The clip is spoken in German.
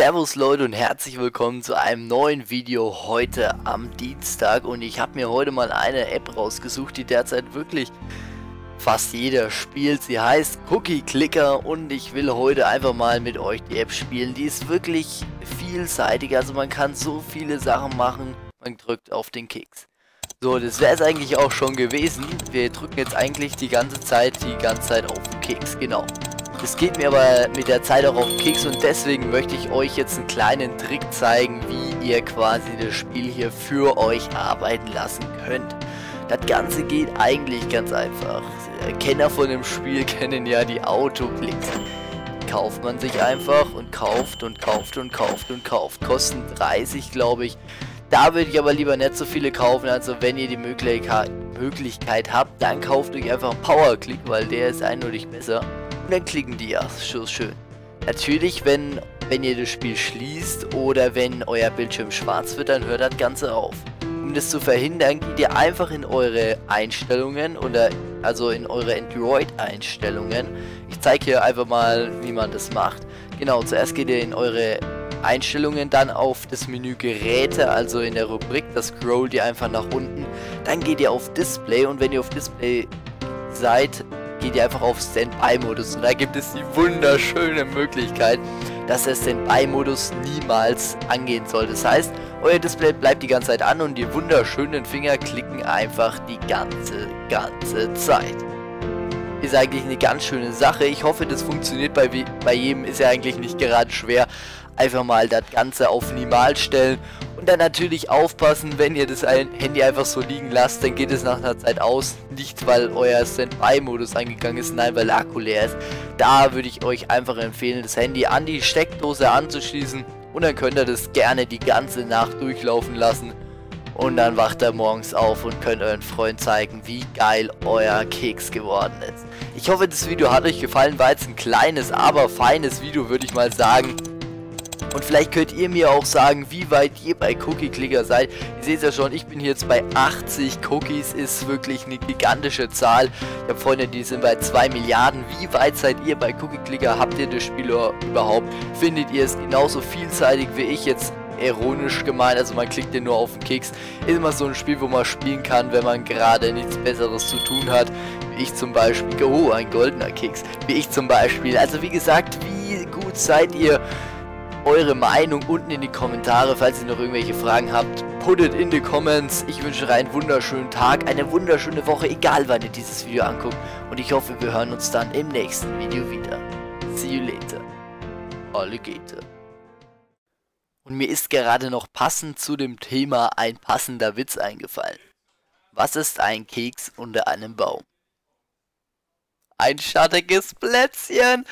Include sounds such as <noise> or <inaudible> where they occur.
Servus Leute und herzlich willkommen zu einem neuen Video heute am Dienstag und ich habe mir heute mal eine App rausgesucht, die derzeit wirklich fast jeder spielt. Sie heißt Cookie Clicker und ich will heute einfach mal mit euch die App spielen. Die ist wirklich vielseitig, also man kann so viele Sachen machen, man drückt auf den Keks. So, das wäre es eigentlich auch schon gewesen. Wir drücken jetzt eigentlich die ganze Zeit, die ganze Zeit auf den Keks, genau. Das geht mir aber mit der Zeit auch auf den Keks und deswegen möchte ich euch jetzt einen kleinen Trick zeigen, wie ihr quasi das Spiel hier für euch arbeiten lassen könnt. Das Ganze geht eigentlich ganz einfach. Kenner von dem Spiel <laughs> kennen ja die Autoklicks. Kauft man sich einfach und kauft und kauft und kauft und kauft. Kosten 30 glaube ich. Da würde ich aber lieber nicht so viele kaufen, also wenn ihr die Möglichkeit, Möglichkeit habt, dann kauft euch einfach einen Powerclick, weil der ist eindeutig besser dann klicken die ja so schön. Natürlich, wenn, wenn ihr das Spiel schließt oder wenn euer Bildschirm schwarz wird, dann hört das Ganze auf. Um das zu verhindern, geht ihr einfach in eure Einstellungen oder also in eure Android-Einstellungen. Ich zeige hier einfach mal, wie man das macht. Genau, zuerst geht ihr in eure Einstellungen, dann auf das Menü Geräte, also in der Rubrik, das scrollt ihr einfach nach unten. Dann geht ihr auf Display und wenn ihr auf Display seid, geht ihr einfach auf Standby-Modus und da gibt es die wunderschöne Möglichkeit, dass der Standby-Modus niemals angehen soll. Das heißt, euer Display bleibt die ganze Zeit an und die wunderschönen Finger klicken einfach die ganze, ganze Zeit. Ist eigentlich eine ganz schöne Sache. Ich hoffe, das funktioniert bei, bei jedem. Ist ja eigentlich nicht gerade schwer. Einfach mal das Ganze auf Minimal stellen und dann natürlich aufpassen, wenn ihr das Handy einfach so liegen lasst, dann geht es nach einer Zeit aus. Nicht, weil euer Standby-Modus angegangen ist, nein, weil der Akku leer ist. Da würde ich euch einfach empfehlen, das Handy an die Steckdose anzuschließen. Und dann könnt ihr das gerne die ganze Nacht durchlaufen lassen. Und dann wacht ihr morgens auf und könnt euren Freund zeigen, wie geil euer Keks geworden ist. Ich hoffe, das Video hat euch gefallen. War jetzt ein kleines, aber feines Video, würde ich mal sagen. Und vielleicht könnt ihr mir auch sagen, wie weit ihr bei Cookie Clicker seid. Ihr seht ja schon, ich bin jetzt bei 80 Cookies, ist wirklich eine gigantische Zahl. Ich habe Freunde, die sind bei 2 Milliarden. Wie weit seid ihr bei Cookie Clicker? Habt ihr das Spiel überhaupt? Findet ihr es genauso vielseitig wie ich jetzt? ironisch gemeint, also man klickt ja nur auf den Keks. Ist immer so ein Spiel, wo man spielen kann, wenn man gerade nichts Besseres zu tun hat. Wie ich zum Beispiel, oh, ein goldener Keks. Wie ich zum Beispiel. Also wie gesagt, wie gut seid ihr? Eure Meinung unten in die Kommentare, falls ihr noch irgendwelche Fragen habt. Put it in the comments. Ich wünsche euch einen wunderschönen Tag, eine wunderschöne Woche, egal wann ihr dieses Video anguckt. Und ich hoffe, wir hören uns dann im nächsten Video wieder. See you later. Alligator. Und mir ist gerade noch passend zu dem Thema ein passender Witz eingefallen. Was ist ein Keks unter einem Baum? Ein schattiges Plätzchen.